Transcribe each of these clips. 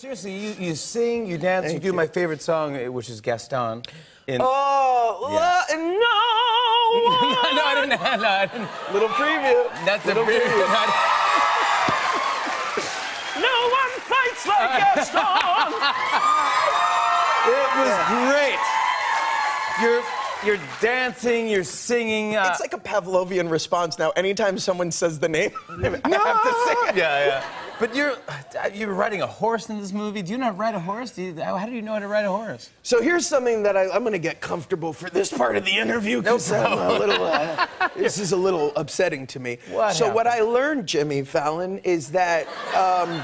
Seriously, you, you sing, you dance, you do you. my favorite song, eh, which is Gaston. In... Oh, Yeah. lo- no! no, I didn't. No, I didn't. Little preview. That's a Little big. preview. No one fights like Gaston. It was great. You're you're dancing, you're singing. Uh, It's like a Pavlovian response now. Anytime someone says the name, I have to sing it. yeah, yeah. But you're uh, you're riding a horse in this movie. Do you not ride a horse? Do you, how do you know how to ride a horse? So here's something that I, I'm going to get comfortable for this part of the interview because I'm a little. Uh, this is a little upsetting to me. What so what I learned, Jimmy Fallon, is that um,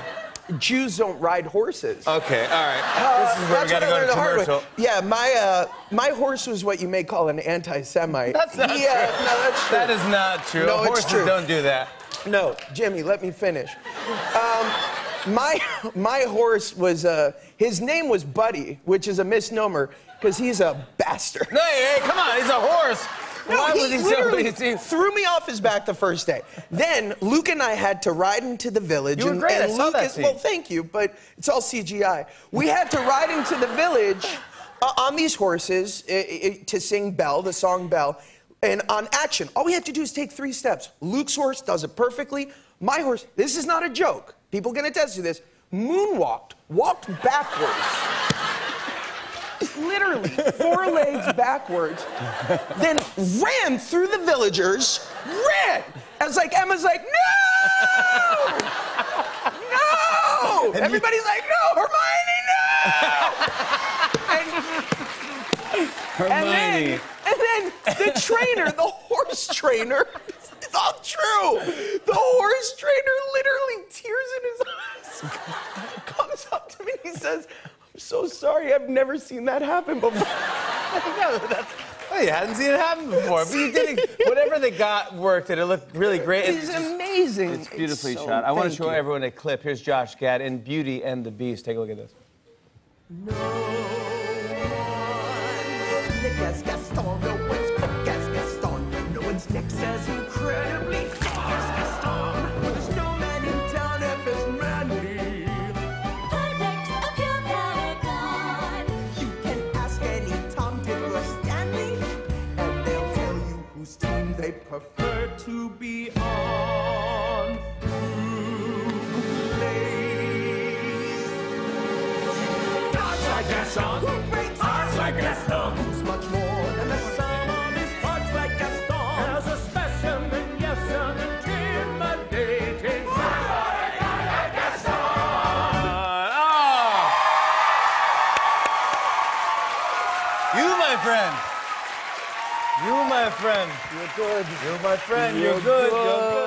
Jews don't ride horses. Okay, all right. Uh, this is where we gotta what I go learned to the hard way. commercial. Yeah, my uh, my horse was what you may call an anti-Semite. That's not yeah, true. no, that's true. That is not true. No, it's true. don't do that. No, Jimmy, let me finish. Um, my my horse was uh, his name was Buddy, which is a misnomer because he's a bastard. No, hey, hey, come on, he's a horse. No, Why he was he so literally easy? threw me off his back the first day. Then Luke and I had to ride into the village. You were and, great, and I Luke that is, scene. Well, thank you, but it's all CGI. We had to ride into the village uh, on these horses i- i- to sing Belle, the song Belle, and on action. All we had to do is take three steps. Luke's horse does it perfectly. My horse, this is not a joke. People can attest to this. Moonwalked, walked backwards literally four legs backwards, then ran through the villagers, ran. I was like, Emma's like, no! No! Everybody's like, no, Hermione, no! and, and then, and then the trainer, the horse trainer, it's all true. The horse trainer, literally tears in his eyes, comes up to me and he says, I'm so sorry, I've never seen that happen before. no, that's. Oh, you hadn't seen it happen before, but you did it. Whatever they got worked, and it looked really great. It's just- amazing. It's beautifully so- shot. I want to show you. everyone a clip. Here's Josh Gad in Beauty and the Beast. Take a look at this. Slick as Gaston, no prefer to be on. You, my friend. You, my friend. You're good. You're my friend. You're, You're good. good. You're good.